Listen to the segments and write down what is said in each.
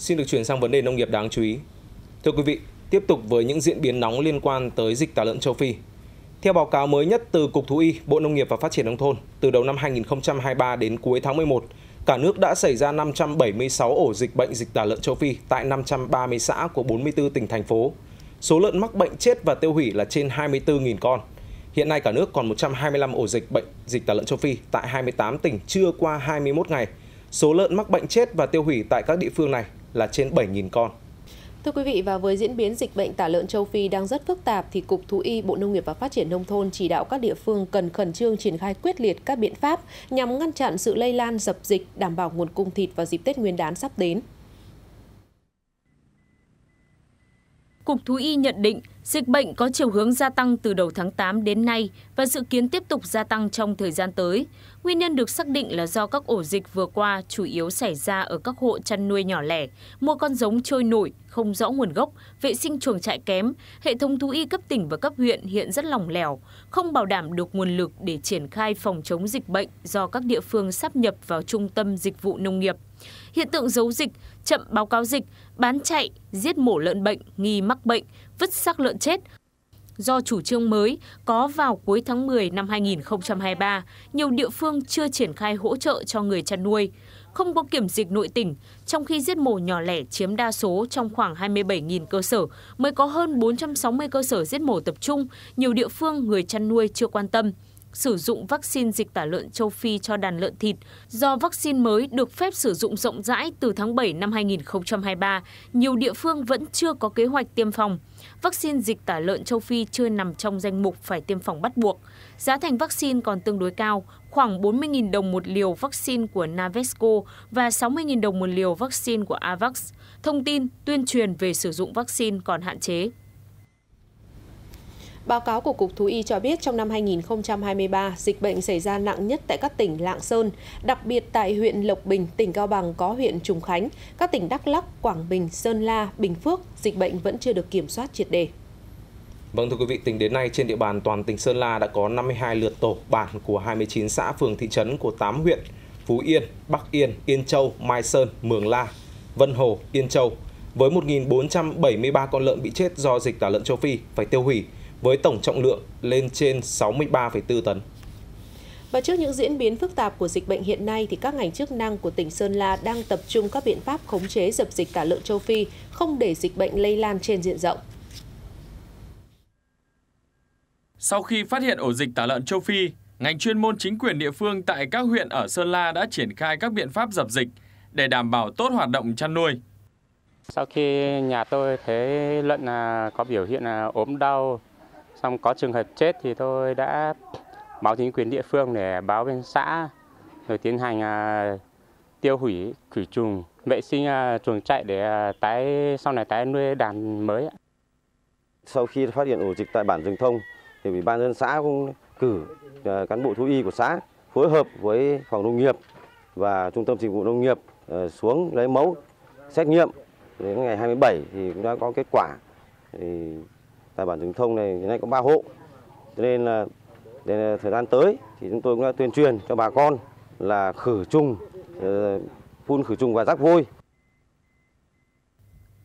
Xin được chuyển sang vấn đề nông nghiệp đáng chú ý. Thưa quý vị, tiếp tục với những diễn biến nóng liên quan tới dịch tả lợn châu Phi. Theo báo cáo mới nhất từ Cục Thú y, Bộ Nông nghiệp và Phát triển Nông thôn, từ đầu năm 2023 đến cuối tháng 11, cả nước đã xảy ra 576 ổ dịch bệnh dịch tả lợn châu Phi tại 530 xã của 44 tỉnh thành phố. Số lợn mắc bệnh chết và tiêu hủy là trên 24.000 con. Hiện nay cả nước còn 125 ổ dịch bệnh dịch tả lợn châu Phi tại 28 tỉnh chưa qua 21 ngày. Số lợn mắc bệnh chết và tiêu hủy tại các địa phương này là trên 7.000 con. Thưa quý vị, và với diễn biến dịch bệnh tả lợn châu Phi đang rất phức tạp thì Cục Thú y Bộ Nông nghiệp và Phát triển Nông thôn chỉ đạo các địa phương cần khẩn trương triển khai quyết liệt các biện pháp nhằm ngăn chặn sự lây lan dập dịch, đảm bảo nguồn cung thịt vào dịp Tết Nguyên đán sắp đến. Cục Thú y nhận định dịch bệnh có chiều hướng gia tăng từ đầu tháng 8 đến nay và dự kiến tiếp tục gia tăng trong thời gian tới. Nguyên nhân được xác định là do các ổ dịch vừa qua chủ yếu xảy ra ở các hộ chăn nuôi nhỏ lẻ, mua con giống trôi nổi, không rõ nguồn gốc, vệ sinh chuồng trại kém, hệ thống thú y cấp tỉnh và cấp huyện hiện rất lỏng lẻo, không bảo đảm được nguồn lực để triển khai phòng chống dịch bệnh do các địa phương sắp nhập vào trung tâm dịch vụ nông nghiệp. Hiện tượng giấu dịch, chậm báo cáo dịch, bán chạy, giết mổ lợn bệnh, nghi mắc bệnh, vứt xác lợn chết do chủ trương mới có vào cuối tháng 10 năm 2023, nhiều địa phương chưa triển khai hỗ trợ cho người chăn nuôi. Không có kiểm dịch nội tỉnh, trong khi giết mổ nhỏ lẻ chiếm đa số trong khoảng 27.000 cơ sở, mới có hơn 460 cơ sở giết mổ tập trung, nhiều địa phương người chăn nuôi chưa quan tâm sử dụng vaccine dịch tả lợn châu Phi cho đàn lợn thịt. Do vaccine mới được phép sử dụng rộng rãi từ tháng 7 năm 2023, nhiều địa phương vẫn chưa có kế hoạch tiêm phòng. Vaccine dịch tả lợn châu Phi chưa nằm trong danh mục phải tiêm phòng bắt buộc. Giá thành vaccine còn tương đối cao, khoảng 40.000 đồng một liều vaccine của Navesco và 60.000 đồng một liều vaccine của Avax. Thông tin, tuyên truyền về sử dụng vaccine còn hạn chế. Báo cáo của Cục Thú y cho biết trong năm 2023, dịch bệnh xảy ra nặng nhất tại các tỉnh Lạng Sơn, đặc biệt tại huyện Lộc Bình, tỉnh Cao Bằng có huyện Trùng Khánh, các tỉnh Đắk Lắk, Quảng Bình, Sơn La, Bình Phước, dịch bệnh vẫn chưa được kiểm soát triệt đề. Vâng thưa quý vị, tính đến nay trên địa bàn toàn tỉnh Sơn La đã có 52 lượt tổ bản của 29 xã phường thị trấn của 8 huyện Phú Yên, Bắc Yên, Yên Châu, Mai Sơn, Mường La, Vân Hồ, Yên Châu với 1.473 con lợn bị chết do dịch tả lợn châu Phi phải tiêu hủy với tổng trọng lượng lên trên 63,4 tấn. Và trước những diễn biến phức tạp của dịch bệnh hiện nay thì các ngành chức năng của tỉnh Sơn La đang tập trung các biện pháp khống chế dập dịch tả lợn châu Phi, không để dịch bệnh lây lan trên diện rộng. Sau khi phát hiện ổ dịch tả lợn châu Phi, ngành chuyên môn chính quyền địa phương tại các huyện ở Sơn La đã triển khai các biện pháp dập dịch để đảm bảo tốt hoạt động chăn nuôi. Sau khi nhà tôi thấy lợn có biểu hiện ốm đau, xong có trường hợp chết thì tôi đã báo chính quyền địa phương để báo bên xã, rồi tiến hành à, tiêu hủy, khử trùng, vệ sinh à, chuồng trại để à, tái, sau này tái nuôi đàn mới sau khi phát hiện ổ dịch tại bản rừng thông thì ủy ban dân xã cũng cử cán bộ thú y của xã phối hợp với phòng nông nghiệp và trung tâm dịch vụ nông nghiệp xuống lấy mẫu xét nghiệm. Đến ngày 27 thì cũng đã có kết quả. Thì tại bản rừng thông này hiện nay có 3 hộ. Cho nên là để thời gian tới thì chúng tôi cũng đã tuyên truyền cho bà con là khử trùng ờ, phun khử trùng và rác vôi.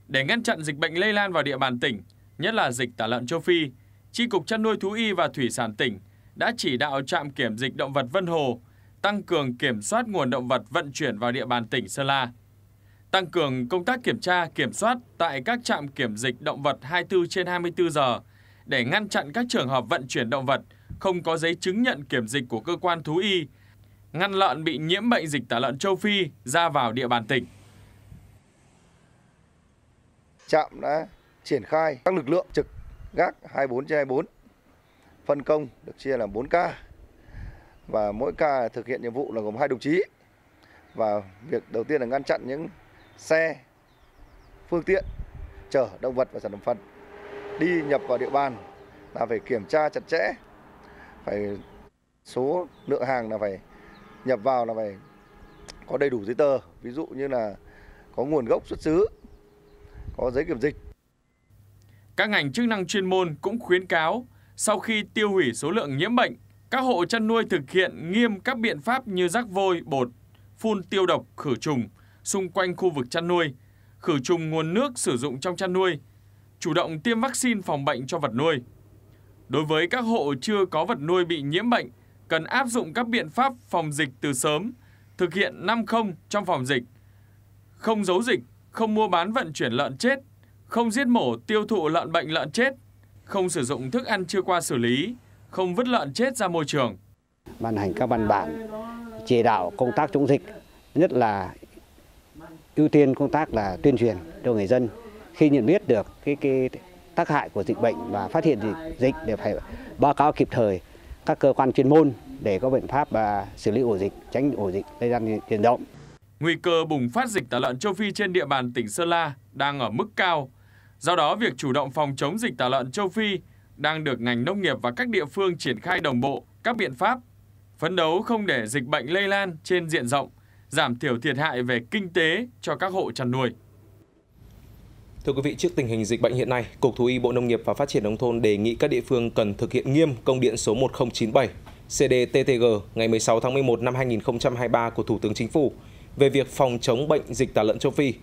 Để ngăn chặn dịch bệnh lây lan vào địa bàn tỉnh, nhất là dịch tả lợn châu Phi, tri cục chăn nuôi thú y và thủy sản tỉnh đã chỉ đạo trạm kiểm dịch động vật Vân Hồ tăng cường kiểm soát nguồn động vật vận chuyển vào địa bàn tỉnh Sơn La tăng cường công tác kiểm tra, kiểm soát tại các trạm kiểm dịch động vật 24 trên 24 giờ để ngăn chặn các trường hợp vận chuyển động vật không có giấy chứng nhận kiểm dịch của cơ quan thú y, ngăn lợn bị nhiễm bệnh dịch tả lợn châu Phi ra vào địa bàn tỉnh. Trạm đã triển khai các lực lượng trực gác 24 trên 24, phân công được chia làm 4 ca và mỗi ca thực hiện nhiệm vụ là gồm hai đồng chí và việc đầu tiên là ngăn chặn những xe, phương tiện chở động vật và sản phẩm phân đi nhập vào địa bàn là phải kiểm tra chặt chẽ, phải số lượng hàng là phải nhập vào là phải có đầy đủ giấy tờ, ví dụ như là có nguồn gốc xuất xứ, có giấy kiểm dịch. Các ngành chức năng chuyên môn cũng khuyến cáo sau khi tiêu hủy số lượng nhiễm bệnh, các hộ chăn nuôi thực hiện nghiêm các biện pháp như rắc vôi, bột, phun tiêu độc, khử trùng, xung quanh khu vực chăn nuôi, khử trùng nguồn nước sử dụng trong chăn nuôi, chủ động tiêm vaccine phòng bệnh cho vật nuôi. Đối với các hộ chưa có vật nuôi bị nhiễm bệnh, cần áp dụng các biện pháp phòng dịch từ sớm, thực hiện 5-0 trong phòng dịch. Không giấu dịch, không mua bán vận chuyển lợn chết, không giết mổ tiêu thụ lợn bệnh lợn chết, không sử dụng thức ăn chưa qua xử lý, không vứt lợn chết ra môi trường. Ban hành các văn bản chỉ đạo công tác chống dịch, nhất là ưu tiên công tác là tuyên truyền cho người dân khi nhận biết được cái, cái tác hại của dịch bệnh và phát hiện dịch, dịch để phải báo cáo kịp thời các cơ quan chuyên môn để có biện pháp và xử lý ổ dịch, tránh ổ dịch lây lan diện rộng. Nguy cơ bùng phát dịch tả lợn châu Phi trên địa bàn tỉnh Sơn La đang ở mức cao. Do đó, việc chủ động phòng chống dịch tả lợn châu Phi đang được ngành nông nghiệp và các địa phương triển khai đồng bộ các biện pháp, phấn đấu không để dịch bệnh lây lan trên diện rộng, giảm thiểu thiệt hại về kinh tế cho các hộ chăn nuôi. Thưa quý vị, trước tình hình dịch bệnh hiện nay, Cục Thú y Bộ Nông nghiệp và Phát triển Nông thôn đề nghị các địa phương cần thực hiện nghiêm công điện số 1097 CDTTG ngày 16 tháng 11 năm 2023 của Thủ tướng Chính phủ về việc phòng chống bệnh dịch tả lợn châu Phi.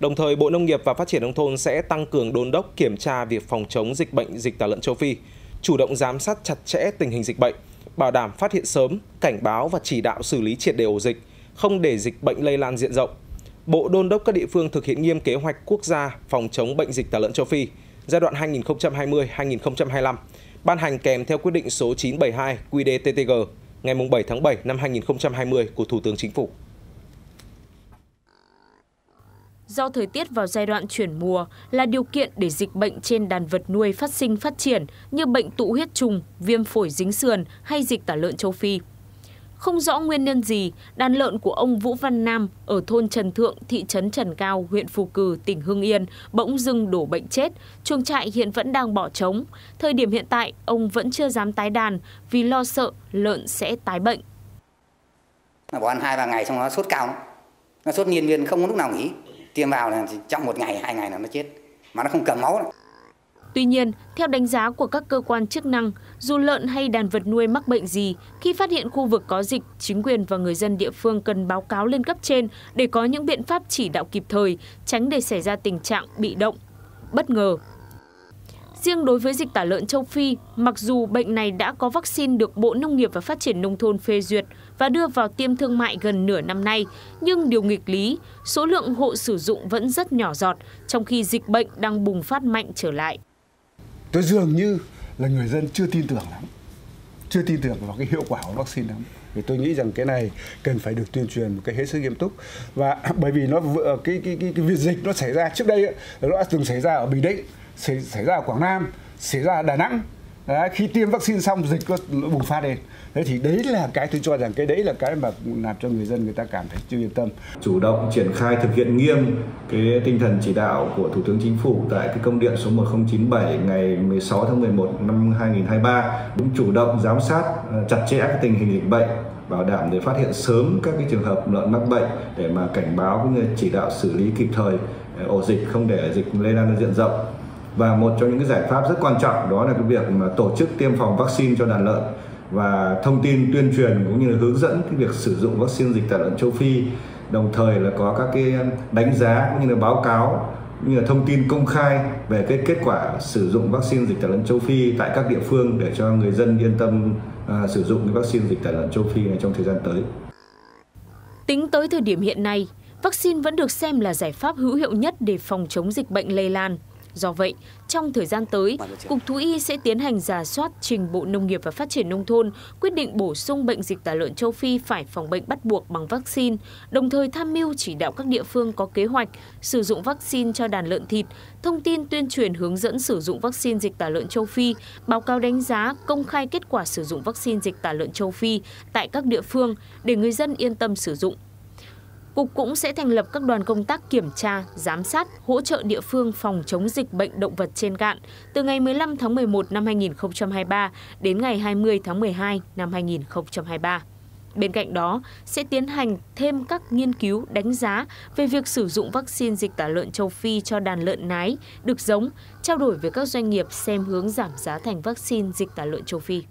Đồng thời, Bộ Nông nghiệp và Phát triển Nông thôn sẽ tăng cường đôn đốc kiểm tra việc phòng chống dịch bệnh dịch tả lợn châu Phi, chủ động giám sát chặt chẽ tình hình dịch bệnh, bảo đảm phát hiện sớm, cảnh báo và chỉ đạo xử lý triệt đề ổ dịch, không để dịch bệnh lây lan diện rộng. Bộ đôn đốc các địa phương thực hiện nghiêm kế hoạch quốc gia phòng chống bệnh dịch tả lợn châu Phi giai đoạn 2020-2025, ban hành kèm theo quyết định số 972 QĐ-TTG ngày 7 tháng 7 năm 2020 của Thủ tướng Chính phủ. Do thời tiết vào giai đoạn chuyển mùa là điều kiện để dịch bệnh trên đàn vật nuôi phát sinh phát triển như bệnh tụ huyết trùng, viêm phổi dính sườn hay dịch tả lợn châu Phi. Không rõ nguyên nhân gì, đàn lợn của ông Vũ Văn Nam ở thôn Trần Thượng, thị trấn Trần Cao, huyện Phù Cử, tỉnh Hưng Yên bỗng dưng đổ bệnh chết, chuồng trại hiện vẫn đang bỏ trống. Thời điểm hiện tại, ông vẫn chưa dám tái đàn vì lo sợ lợn sẽ tái bệnh. Bỏ ăn hai ba ngày xong nó sốt cao lắm. Nó sốt liên viên không có lúc nào nghỉ. Tiêm vào là trong một ngày, hai ngày là nó chết. Mà nó không cầm máu nữa. Tuy nhiên, theo đánh giá của các cơ quan chức năng, dù lợn hay đàn vật nuôi mắc bệnh gì, khi phát hiện khu vực có dịch, chính quyền và người dân địa phương cần báo cáo lên cấp trên để có những biện pháp chỉ đạo kịp thời, tránh để xảy ra tình trạng bị động, bất ngờ. Riêng đối với dịch tả lợn châu Phi, mặc dù bệnh này đã có vaccine được Bộ Nông nghiệp và Phát triển Nông thôn phê duyệt và đưa vào tiêm thương mại gần nửa năm nay, nhưng điều nghịch lý, số lượng hộ sử dụng vẫn rất nhỏ giọt, trong khi dịch bệnh đang bùng phát mạnh trở lại tôi dường như là người dân chưa tin tưởng lắm chưa tin tưởng vào cái hiệu quả của vaccine lắm. Thì tôi nghĩ rằng cái này cần phải được tuyên truyền một cái hết sức nghiêm túc. Và bởi vì nó ờ, cái cái cái, cái việc dịch nó xảy ra trước đây nó đã từng xảy ra ở bình định xảy, xảy ra ở quảng nam xảy ra ở đà nẵng. Đấy, khi tiêm vaccine xong dịch có bùng phát lên. Thế thì đấy là cái tôi cho rằng cái đấy là cái mà làm cho người dân người ta cảm thấy chưa yên tâm. Chủ động triển khai thực hiện nghiêm cái tinh thần chỉ đạo của thủ tướng chính phủ tại cái công điện số 1097 ngày 16 tháng 11 năm 2023 cũng chủ động giám sát ờ, chặt chẽ cái tình hình dịch bệnh bảo đảm để phát hiện sớm các cái trường hợp lợn mắc bệnh để mà cảnh báo cũng như chỉ đạo xử lý kịp thời ờ, ổ dịch không để dịch lây lan ra diện rộng và một trong những cái giải pháp rất quan trọng đó là cái việc mà tổ chức tiêm phòng vaccine cho đàn lợn và thông tin tuyên truyền cũng như là hướng dẫn cái việc sử dụng vaccine dịch tả lợn châu Phi đồng thời là có các cái đánh giá cũng như là báo cáo cũng như là thông tin công khai về cái kết quả sử dụng vaccine dịch tả lợn châu Phi tại các địa phương để cho người dân yên tâm à, sử dụng cái vaccine dịch tả lợn châu Phi này trong thời gian tới. Tính tới thời điểm hiện nay, vaccine vẫn được xem là giải pháp hữu hiệu nhất để phòng chống dịch bệnh lây lan. Do vậy, trong thời gian tới, Cục Thú y sẽ tiến hành giả soát trình Bộ Nông nghiệp và Phát triển Nông thôn quyết định bổ sung bệnh dịch tả lợn châu Phi phải phòng bệnh bắt buộc bằng vaccine, đồng thời tham mưu chỉ đạo các địa phương có kế hoạch sử dụng vaccine cho đàn lợn thịt, thông tin tuyên truyền hướng dẫn sử dụng vaccine dịch tả lợn châu Phi, báo cáo đánh giá, công khai kết quả sử dụng vaccine dịch tả lợn châu Phi tại các địa phương để người dân yên tâm sử dụng. Cục cũng sẽ thành lập các đoàn công tác kiểm tra, giám sát, hỗ trợ địa phương phòng chống dịch bệnh động vật trên cạn từ ngày 15 tháng 11 năm 2023 đến ngày 20 tháng 12 năm 2023. Bên cạnh đó, sẽ tiến hành thêm các nghiên cứu đánh giá về việc sử dụng vaccine dịch tả lợn châu Phi cho đàn lợn nái được giống, trao đổi với các doanh nghiệp xem hướng giảm giá thành vaccine dịch tả lợn châu Phi.